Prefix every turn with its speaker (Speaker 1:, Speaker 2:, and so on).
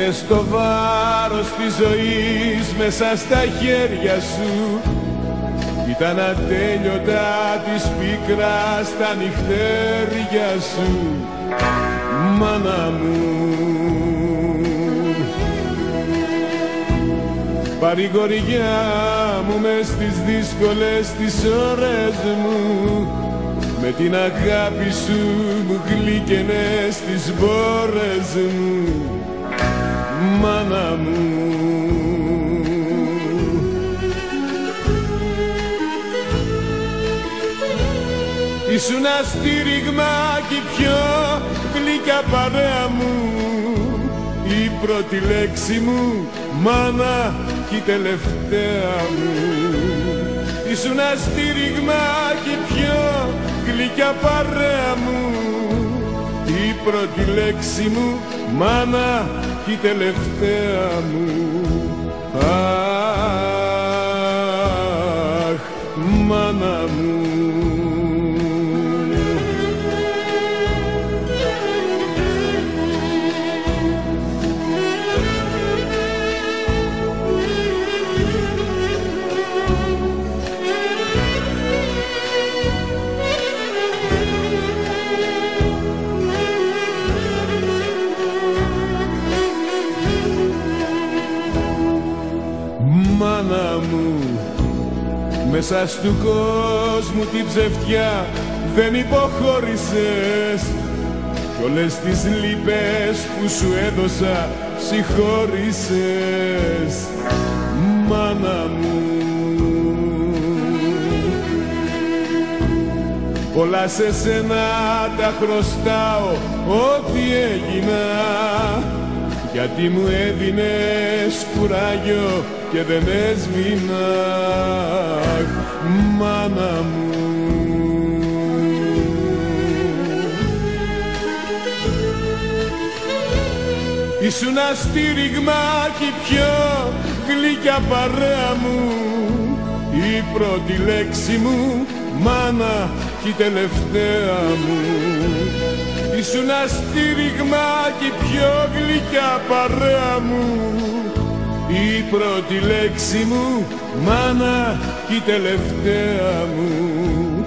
Speaker 1: Πήρες το βάρος της ζωής μέσα στα χέρια σου. Ήταν ατέλειωτα της πίκρας τα νυχτέρια σου. Μάνα μου. Παρηγοριά μου μες στις δύσκολες τις ώρες μου. Με την αγάπη σου μου γλύκαινες τις μπόρες μου μάνα μου. Ήσουν στήριγμα και πιο γλυκιά παρέα μου. Η πρώτη λέξη μου μάνα και η τελευταία μου. Ήσουν στήριγμα και πιο γλυκιά παρέα μου. Η πρώτη λέξη μου μάνα και η τελευταία μου μέσα στου κόσμου την ψευτιά δεν υποχώρησες. Κι όλες τις λύπες που σου έδωσα συγχώρησες. Μάνα μου. Πολλά σε σένα τα χρωστάω ό,τι έγινα γιατί μου έδινες κουράγιο και δεν έσμηνα μάνα μου. Ήσουν στήριγμα και πιο γλυκιά παρέα μου. Η πρώτη λέξη μου μάνα και η τελευταία μου Ήσουν στήριγμα και πιο γλυκιά παρέα μου. Η πρώτη λέξη μου μάνα και η τελευταία μου